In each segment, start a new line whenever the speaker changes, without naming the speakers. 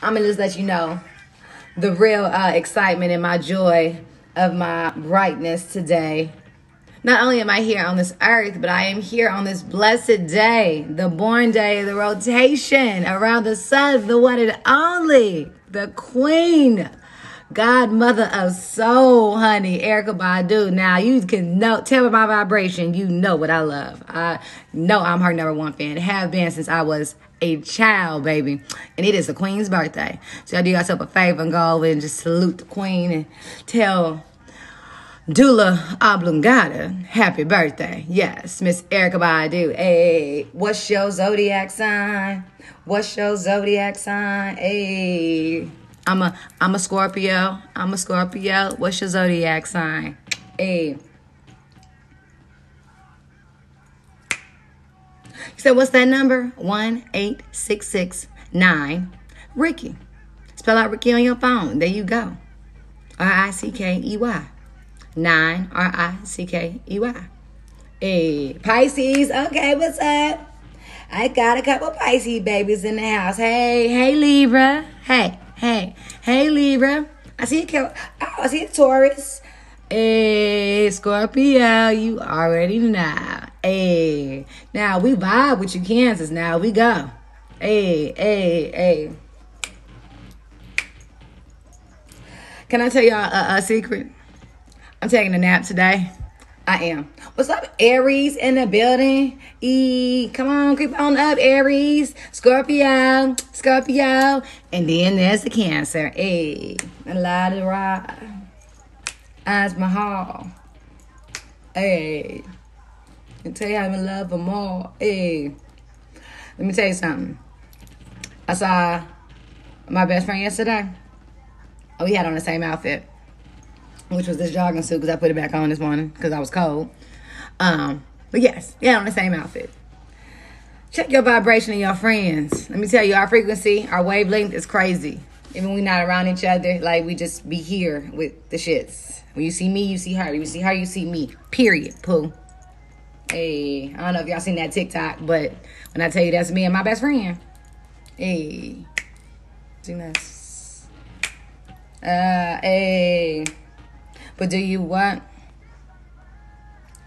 I'm gonna just let you know the real uh, excitement and my joy of my brightness today. Not only am I here on this earth, but I am here on this blessed day, the born day, the rotation around the sun, the one and only, the queen godmother of soul, honey, Erykah Badu. Now you can know, tell me my vibration. You know what I love. I know I'm her number one fan. Have been since I was a child, baby. And it is the queen's birthday. So I do yourself a favor and go over and just salute the queen and tell Dula Oblongata, happy birthday. Yes, Miss Erykah Badu. Hey, what's your zodiac sign? What's your zodiac sign? Hey. I'm a I'm a Scorpio. I'm a Scorpio. What's your zodiac sign? A. Said what's that number? One eight six six nine. Ricky. Spell out Ricky on your phone. There you go. R I C K E Y. Nine R I C K E Y. Hey, Pisces. Okay, what's up? I got a couple Pisces babies in the house. Hey, hey Libra. Hey. Hey, hey Libra. I see you. Oh, I see a Taurus. Hey, Scorpio, you already know. Hey, now we vibe with you, Kansas. Now we go. Hey, hey, hey. Can I tell y'all a, a secret? I'm taking a nap today. I am. What's up, Aries in the building? E, come on, creep on up, Aries, Scorpio, Scorpio, and then there's the Cancer. Hey, a lot of ride. Eyes Mahal. Hey, and tell you I'm in love them all. Hey, let me tell you something. I saw my best friend yesterday. Oh, we had on the same outfit which was this jogging suit because I put it back on this morning because I was cold. Um, but yes, yeah, on the same outfit. Check your vibration and your friends. Let me tell you, our frequency, our wavelength is crazy. Even we're not around each other, like we just be here with the shits. When you see me, you see her. You see her, you see me. Period. Pooh. Hey, I don't know if y'all seen that TikTok, but when I tell you that's me and my best friend. Hey. This. Uh, hey. But do you want?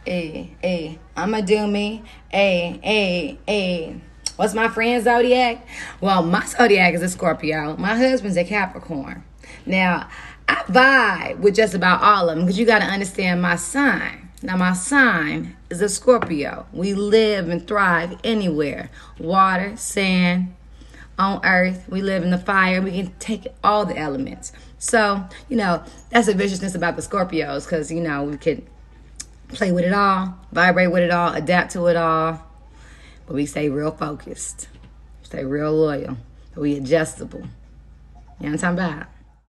Hey, hey, I'ma do me. Hey, hey, hey. What's my friend zodiac? Well, my zodiac is a Scorpio. My husband's a Capricorn. Now, I vibe with just about all of them because you got to understand my sign. Now, my sign is a Scorpio. We live and thrive anywhere water, sand, on earth. We live in the fire. We can take all the elements. So, you know, that's the viciousness about the Scorpios because, you know, we can play with it all, vibrate with it all, adapt to it all. But we stay real focused, stay real loyal, we adjustable. You know what I'm talking about?